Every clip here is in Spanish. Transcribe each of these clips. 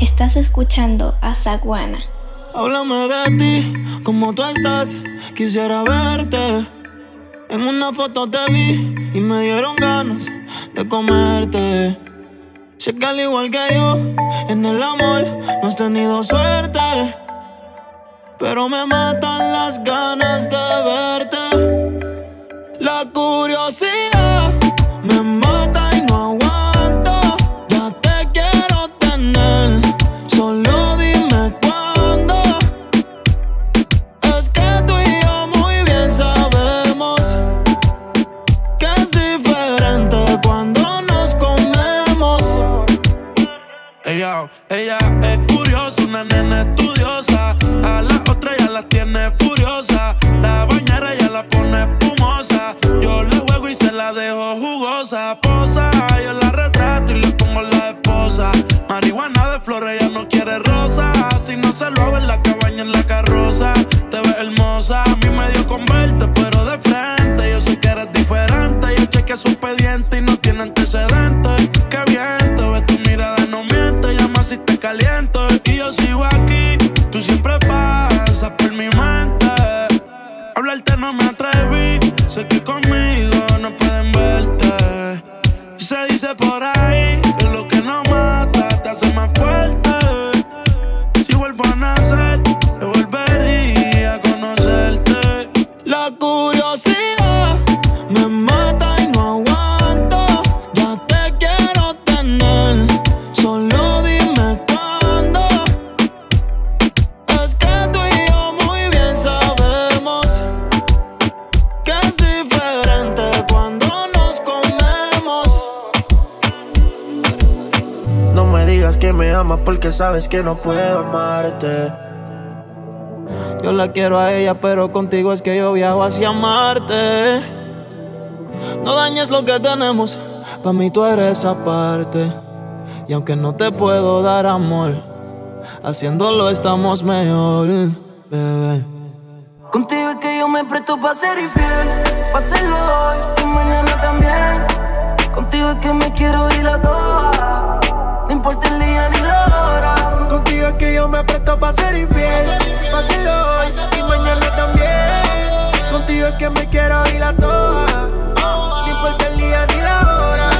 Estás escuchando a Zaguana. Háblame de ti, cómo tú estás, quisiera verte. En una foto te vi y me dieron ganas de comerte. Sé que al igual que yo, en el amor no has tenido suerte. Pero me matan las ganas de verte. La curiosidad Ella, es curiosa, una nena estudiosa. A la otra ya la tiene furiosa. La bañera ya la pone espumosa. Yo le juego y se la dejo jugosa. Posa, yo la retrato y le pongo la esposa. Marihuana de flores, ella no quiere rosa. Si no se lo hago en la cabaña, en la carroza. Te ves hermosa, a mí me dio con verte, pero de frente. Yo sé que eres diferente. Yo chequeé su expediente y no tiene antecedentes. Sé que conmigo no pueden verte. Se dice por ahí que lo que no mata te hace más fuerte. Sabes que no puedo amarte. Yo la quiero a ella, pero contigo es que yo viajo hacia Marte. No dañes lo que tenemos, pa' mí tú eres aparte. Y aunque no te puedo dar amor, haciéndolo estamos mejor, bebé. Contigo es que yo me presto pa' ser infiel, pa' hacerlo hoy y mañana también. Contigo es que me quiero ir a toa, no importa el día ni la hora. Contigo es que yo me presto pa' ser infiel. Pa' hacerlo hoy y mañana también. Contigo es que me quiero ir a toa. No importa el día ni la hora.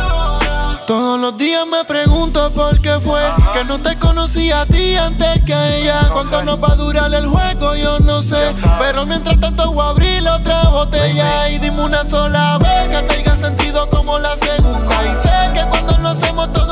Todos los días me pregunto por qué fue que no te conocí a ti antes que a ella. ¿Cuánto nos va a durar el juego? Yo no sé. Pero mientras tanto voy a abrir otra botella y dime una sola vez que tenga sentido como la segunda. Y sé que cuando lo hacemos todo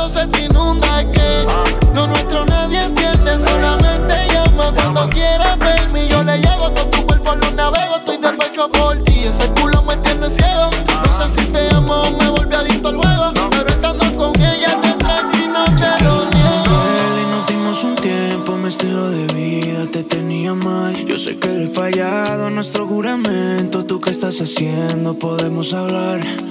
haciendo? Podemos hablar.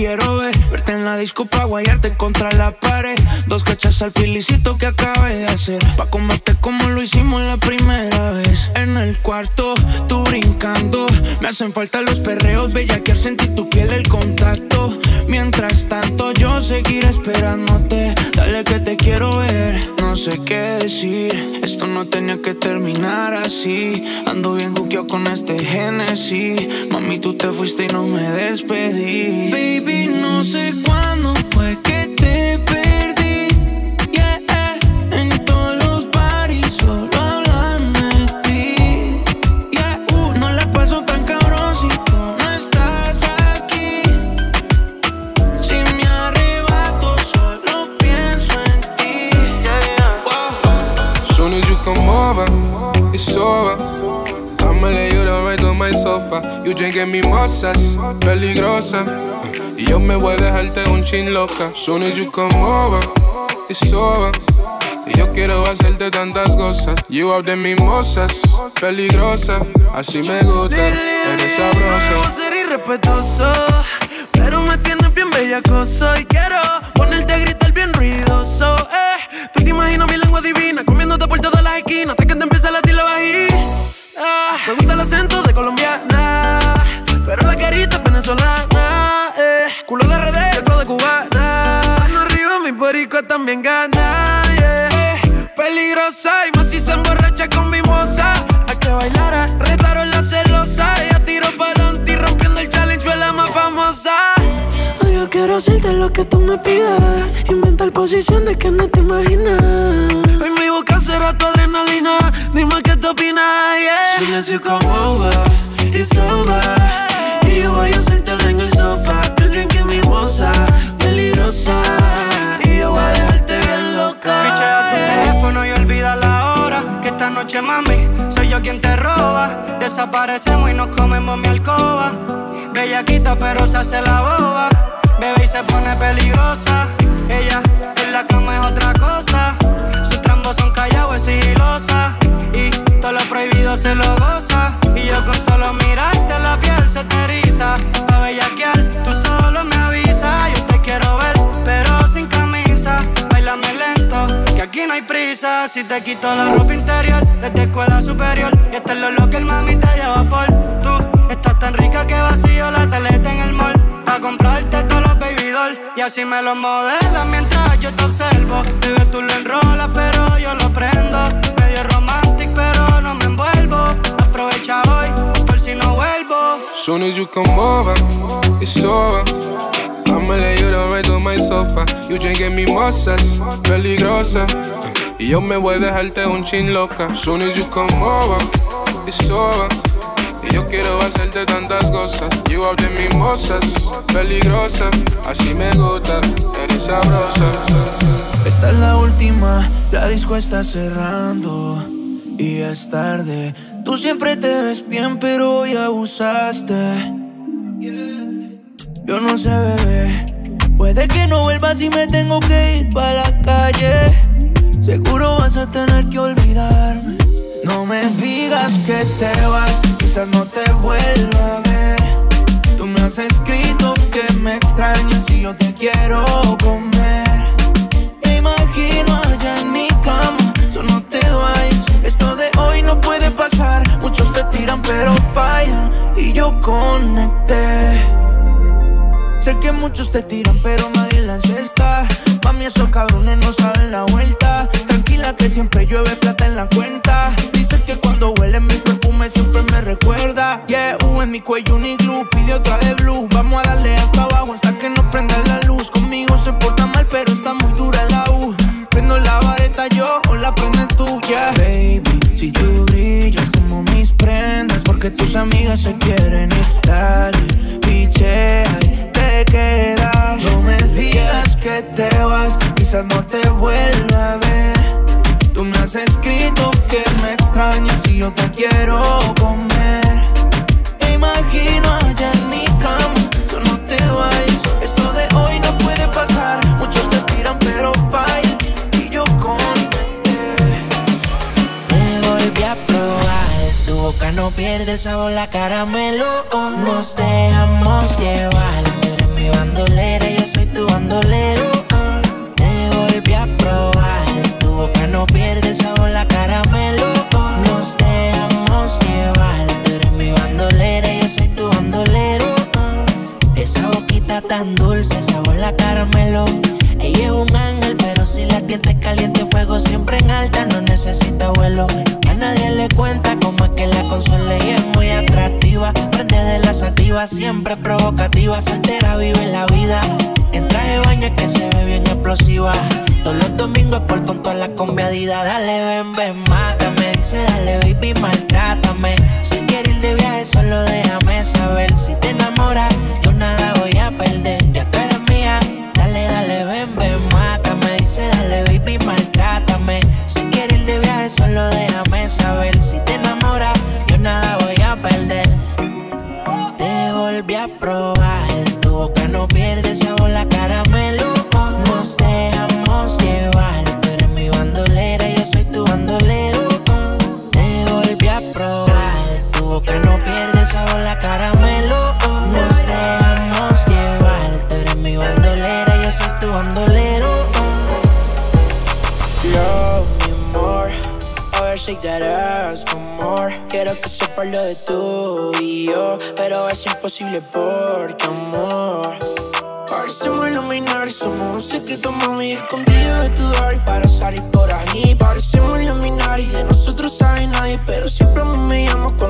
Quiero ver. Verte en la disco pa' guayarte contra la pared. Dos cachas al filicito que acabé de hacer. Pa' comerte como lo hicimos la primera vez. En el cuarto, tú brincando. Me hacen falta los perreos, bellaquear, sentir tu piel, el contacto. Mientras tanto, yo seguiré esperándote. Dale que te quiero ver. No sé qué decir. Esto no tenía que terminar así. Ando bien juqueado con este Genesis. Mami, tú te fuiste y no me despedí. Baby, no sé cuándo fue que Drinking me mimosas, peligrosa. Y yo me voy a dejarte un chin loca. Soon as you come over, it's over. Y yo quiero hacerte tantas cosas. You out de mimosas, peligrosa. Así me gusta, eres sabrosa. ser irrespetuoso, pero me tienes bien bellacoso. Y quiero ponerte a gritar bien ruidoso. Eh. Tú te imaginas mi lengua divina, comiéndote por todas las esquinas, hasta que te también gana. Yeah. Peligrosa y más si se emborracha con mi moza. A que bailara, retaron la celosa. Ella tiró pa'lante y rompiendo el challenge fue la más famosa. Ay, Yo quiero hacerte lo que tú me pidas. Inventar posiciones que no te imaginas. En mi boca será tu adrenalina. Dime qué te opinas, yeah. Soon as you come over, Desaparecemos y nos comemos mi alcoba. Bellaquita, pero se hace la boba. Bebe y se pone peligrosa. Ella en la cama es otra cosa. Sus trambos son callados, es sigilosa. Y todo lo prohibido se lo goza. Y yo con solo mirarte la piel se te eriza. Si te quito la ropa interior, desde escuela superior. Y este es lo que el mami te lleva por tú. Estás tan rica que vacío la teleta en el mall. Pa' comprarte todos los baby doll. Y así me los modelas mientras yo te observo. Bebé, tú lo enrolas, pero yo lo prendo. Medio romantic, pero no me envuelvo. Aprovecha hoy, por si no vuelvo. Soon as you come over, it's over. I'ma lay you down right on my sofa. You drinking mimosas, peligrosa. Y yo me voy a dejarte un chin loca. Soon as you come over, it's over. Y yo quiero hacerte tantas cosas. Out de mimosas, peligrosa. Así me gusta, eres sabrosa. Esta es la última, la disco está cerrando y es tarde. Tú siempre te ves bien, pero hoy abusaste. Yo no sé, bebé. Puede que no vuelvas y me tengo que ir para la calle. Seguro vas a tener que olvidarme. No me digas que te vas, quizás no te vuelva a ver. Tú me has escrito que me extrañas y yo te quiero comer. Te imagino allá en mi cama, solo te vayas. Esto de hoy no puede pasar. Muchos te tiran pero fallan y yo conecté. Sé que muchos te tiran pero nadie la encesta. Mami, esos cabrones no saben la vuelta. Tranquila que siempre llueve plata en la cuenta. Dice que cuando huele mi perfume siempre me recuerda. Yeah, uh, en mi cuello un iglú, pide otra de blue. Vamos a darle hasta abajo hasta que nos prenda la luz. Conmigo se porta mal pero está muy dura la U. Prendo la vareta yo o la prendes tú, yeah. Baby, si tú brillas como mis prendas, porque tus amigas se quieren ir. Te vas, quizás no te vuelva a ver. Tú me has escrito que me extrañas y yo te quiero comer. Te imagino allá en mi cama, solo no te vayas. Esto de hoy no puede pasar. Muchos te tiran pero fallan y yo conecté. Me volví a probar, tu boca no pierde el sabor, la caramelo. Nos dejamos llevar, tú eres mi bandolera, yo soy bandolero. Te volví a probar, tu boca no pierde el sabor, la caramelo. Nos dejamos llevar, tú eres mi bandolera, yo soy tu bandolero. Esa boquita tan dulce, sabor la caramelo. Ella es un ángel, pero si la tientes caliente, fuego siempre en alta, no necesita vuelo. Nadie le cuenta cómo es que la consuela y es muy atractiva. Prende de la sativa, siempre provocativa, soltera vive la vida. En traje de baño que se ve bien explosiva. Todos los domingos por con toda la combiadida. Dale, ven, ven, mátame. Dice, dale, baby, maltrátame. Si quieres por lo de tú y yo, pero es imposible porque amor. Ahora somos luminar, somos un secreto, mami, escondido de tu y para salir por ahí. Parecemos luminar y de nosotros sabe nadie, pero siempre me llamo cuando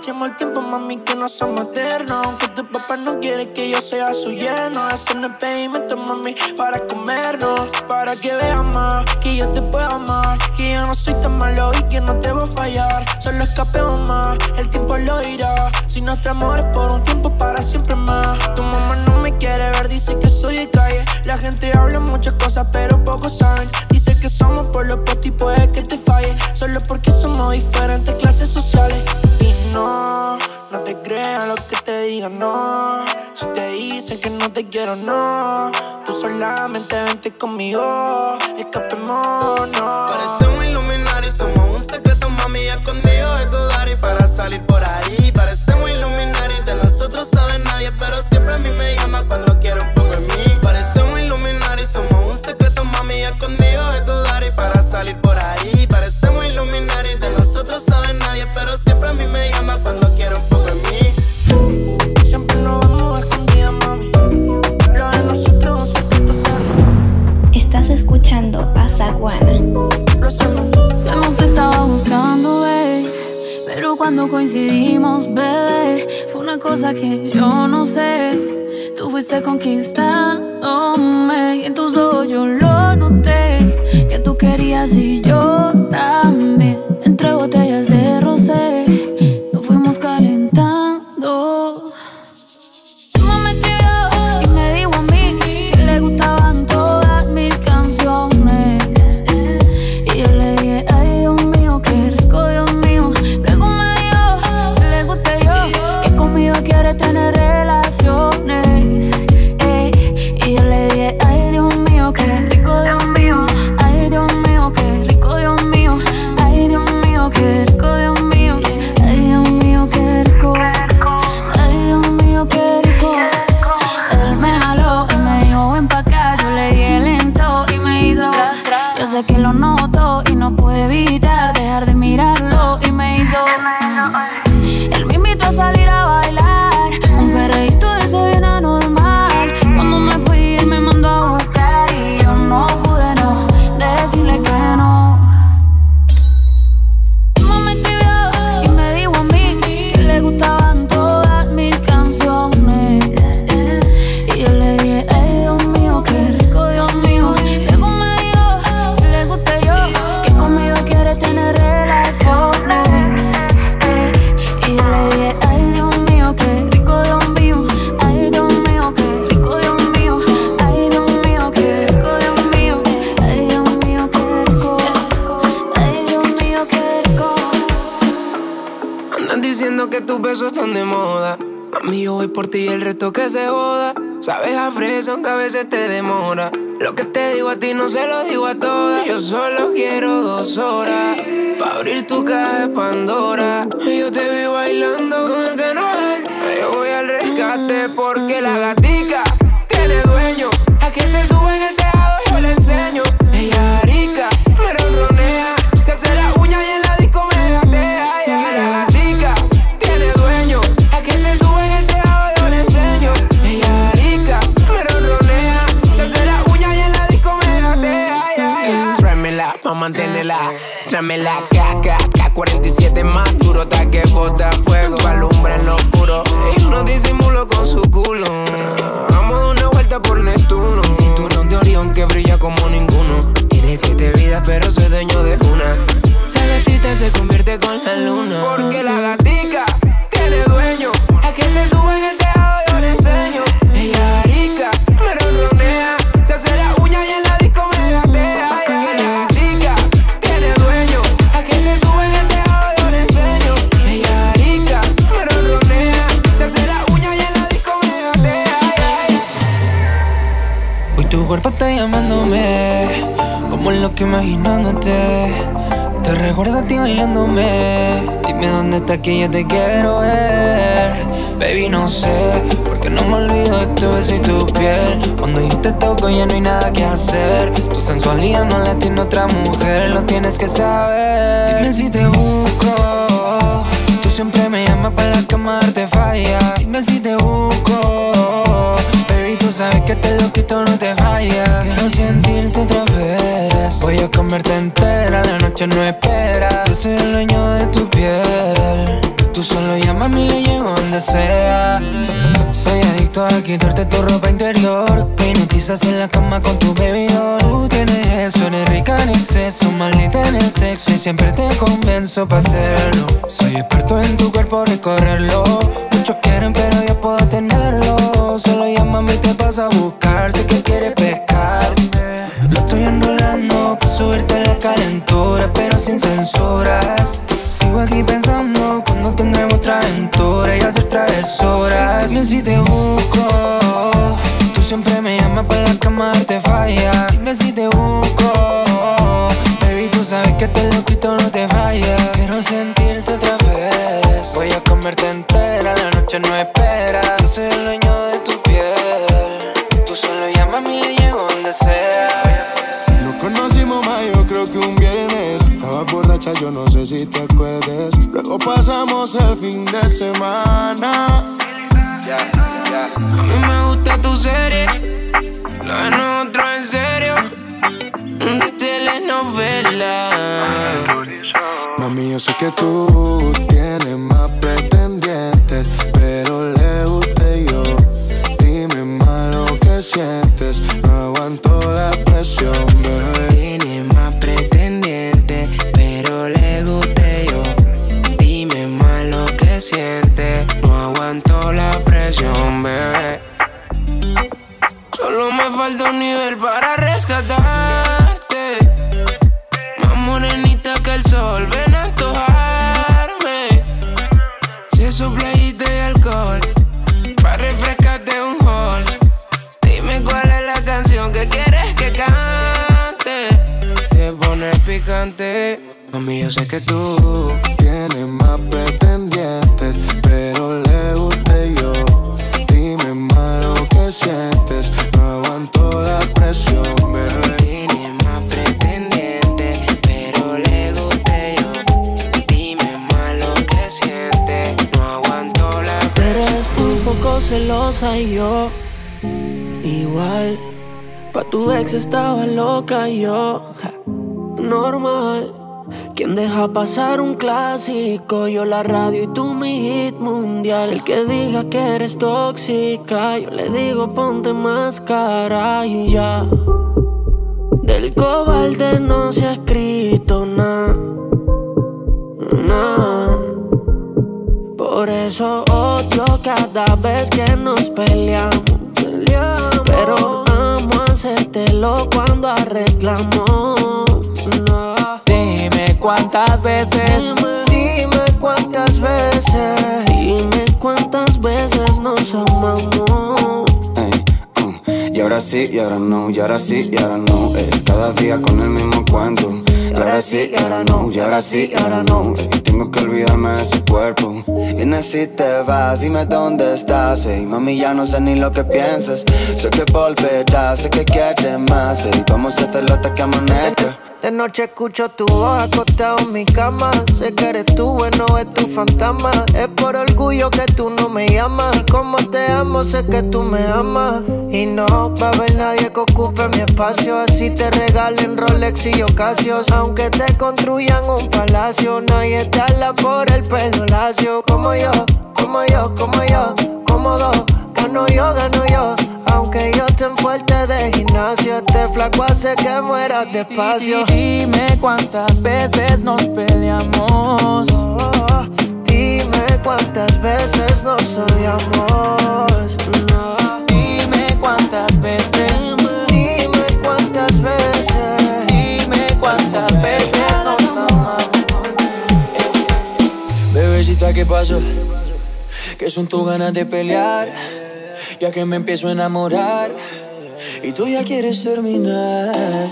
Aprovechemos el tiempo, mami, que no somos eternos. Aunque tu papá no quiere que yo sea su lleno. Haciendo experimentos, mami, para comernos. Para que veas más, que yo te puedo amar. Que yo no soy tan malo y que no te va a fallar. Solo escapemos más, el tiempo lo dirá. Si nuestro amor es por un tiempo, para siempre más. Tu mamá no me quiere ver, dice que soy de calle. La gente habla muchas cosas cosa que yo no sé. Tú fuiste conquistándome y en tus ojos yo lo noté. Que tú querías y yo tan arreglado corazón que a veces te demora. Lo que te digo a ti no se lo digo a todas. Yo solo quiero dos horas para abrir tu caja de Pandora. Yo te vi bailando con el que no es. Yo voy al rescate por Porque la gatica tiene dueño. Es que se sube en el tejado, yo le enseño. Ella rica, me ronronea. Se hace la uña y en la disco me gatea. Porque la gatica tiene dueño. Es que se sube en el tejado, yo le enseño. Ella rica, me ronronea. Se hace la uña y en la disco me gatea. Hoy tu cuerpo está llamándome. Como lo que imaginándote recuerdo a ti bailándome. Dime dónde está que yo te quiero ver. Baby, no sé, porque no me olvido de tu beso y tu piel. Cuando yo te toco ya no hay nada que hacer. Tu sensualidad no la tiene otra mujer, lo tienes que saber. Dime si te busco. Tú siempre me llamas para la cama te falla. Dime si te busco. Baby, tú sabes que te lo quito, no te falla. Quiero sentirte otra vez. Voy a entera, la noche no espera. Yo soy el dueño de tu piel. Tú solo llámame y le llego donde sea. soy adicto a quitarte tu ropa interior. Me en la cama con tu bebidor. Tú tienes eso, eres rica en exceso, maldita en el sexo y siempre te convenzo para hacerlo. Soy experto en tu cuerpo, recorrerlo. Muchos quieren, pero yo puedo tenerlo. Solo llámame y te vas a buscar. Sé que quieres pescar. Lo estoy enrolando subirte la calentura, pero sin censuras. Sigo aquí pensando cuando tendremos otra aventura y hacer travesuras. Dime si te busco. Tú siempre me llamas para la cama, te falla. Dime si te busco. Baby, tú sabes que te lo quito, no te falla. Quiero sentirte otra vez. Voy a comerte entera, la noche no espera. Yo soy el dueño de tu piel. Tú solo llama y le llego donde sea. Borracha, yo no sé si te acuerdes. Luego pasamos el fin de semana. A mí me gusta tu serie, lo de nosotros en serio. De telenovela. Mami, yo sé que tú tienes sé que tú Tienes más pretendientes, pero le gusté yo. Dime más lo que sientes, no aguanto la presión, bebé. tienes más pretendiente, pero le guste yo. Dime más lo que siente, no aguanto la Eres un poco celosa y yo igual. Pa' tu ex estaba loca y yo ja, normal. Quien deja pasar un clásico, yo la radio y tú mi hit mundial. El que diga que eres tóxica, yo le digo ponte máscara y ya. Del cobalde no se ha escrito nada, nada. Por eso odio cada vez que nos peleamos. Pero amo hacértelo cuando arreglamos. Cuántas veces. Dime cuántas veces. Dime cuántas veces nos amamos. Ey, uh, Y ahora sí, y ahora no, y ahora sí, y ahora no. Es cada día con el mismo cuento. Y ahora sí, y ahora no, y ahora sí, y ahora no. Ey, tengo que olvidarme de su cuerpo. Vienes si te vas, dime dónde estás. Ey, mami, ya no sé ni lo que piensas. Sé que volverás, sé que quieres más. Ey, vamos a hacerlo hasta que amanezca. De noche escucho tu voz acostado en mi cama. Sé que eres tú, bueno, es tu fantasma. Es por orgullo que tú no me llamas. Y como te amo, sé que tú me amas. Y no va a haber nadie que ocupe mi espacio. Así te regalen Rolex y Ocasios. Aunque te construyan un palacio, nadie te habla por el pelo lacio. Como yo, como yo, como yo, cómodo. Gano yo, gano yo. Aunque yo estén fuerte de gimnasio, este flaco hace que mueras despacio. Dime cuántas veces nos peleamos. Oh, dime cuántas veces nos odiamos. Dime cuántas veces. Dime cuántas veces. Dime cuántas veces nos amamos. Bebecita, ¿qué pasó? Que son tus ganas de pelear, ya que me empiezo a enamorar y tú ya quieres terminar.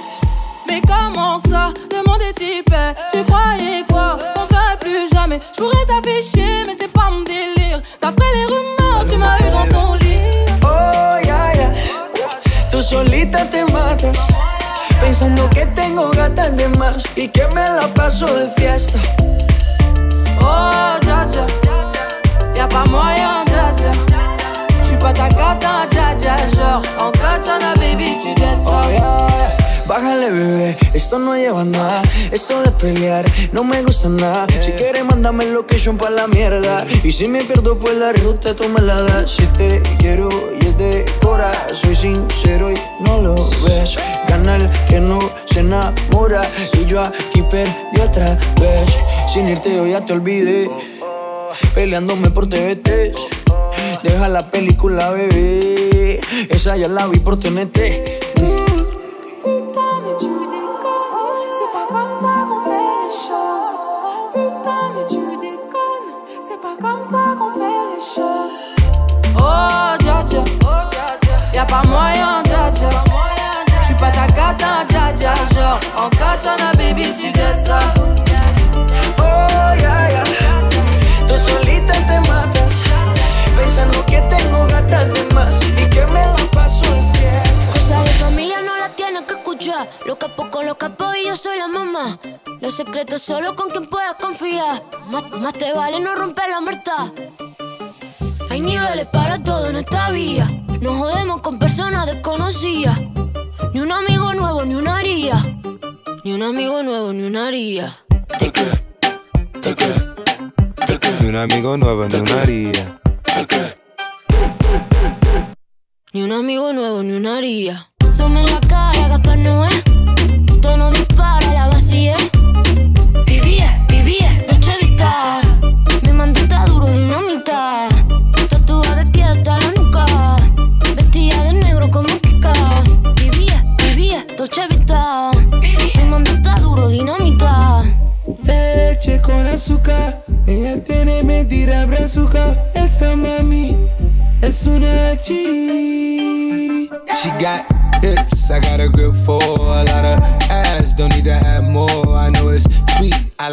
Mais comment ça Le monde est typé. Tu croyais quoi On serait plus jamais. Je pourrais t'afficher, mais c'est pas mon délire. D'après les rumeurs, tu m'as eu dans ton lit. Oh, ya, ya. Tú solita te matas. Pensando que tengo gatas de más y que me la paso de fiesta. Oh. Y'a pas moyen, dja dja. J'suis pas ta cata, dja dja. Genre, en katana, baby, tu dettes ça. Oh, ya. Bájale, bebé, esto no lleva nada. Esto de pelear no me gusta nada. Si quieres, mándame location pa' la mierda. Y si me pierdo, pues la ruta tú me la das. Si te quiero y es de cora, soy sincero y no lo ves. Gana el que no se enamora. Y yo aquí perdí otra vez. Sin irte, yo ya te olvidé. Peleándome por TVT. Deja la ya la vi por TNT. Putain, mais tu déconnes. C'est pas comme ça qu'on fait les choses. Putain, mais tu déconnes. C'est pas comme ça qu'on fait les choses. Oh, dja dja. Y'a pas moyen, dja dja. J'suis pas ta cata, dja dja. Genre, en katana, baby, tu dettes ça. Pensando que tengo gatas de más y que me la paso de fiesta. Cosas de familia no las tienes que escuchar. Los capos con los capos y yo soy la mamá. Los secretos solo con quien puedas confiar. Más, más te vale no romper la muerta. Hay niveles para todo en esta vía. No jodemos con personas desconocidas. Ni un amigo nuevo, ni una haría. Ni un amigo nuevo, ni una haría. Ni un amigo nuevo, ni una haría. Ni un amigo nuevo, ni una haría. Sume en la cara, Gaspar Noé. Tono dispara, la vacía.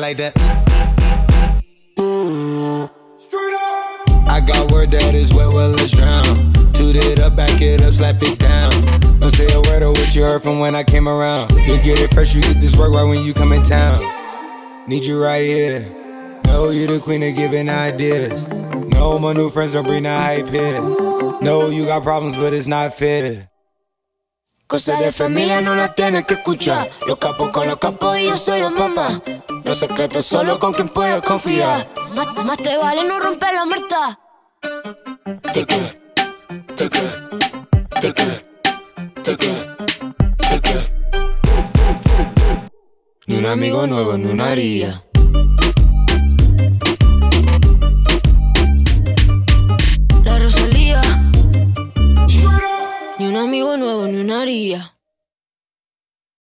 Like that. I got word that is wet, well, let's drown. Toot it up, back it up, slap it down. Don't say a word of what you heard from when I came around. You get it fresh, you get this work right when you come in town. Need you right here. Know you the queen of giving ideas. No, my new friends don't bring the hype here. No, you got problems, but it's not fair. Cosas de familia no las tienes que escuchar. Los capos con los capos y yo soy la mamá. Los secretos solo con quien puedas confiar. Más, más, te vale no romper la muerta. Te quiero, te quiero, te quiero, te quiero, te quiero. Ni un amigo nuevo, ni una haría. La Rosalía. Ni un amigo nuevo, ni una haría.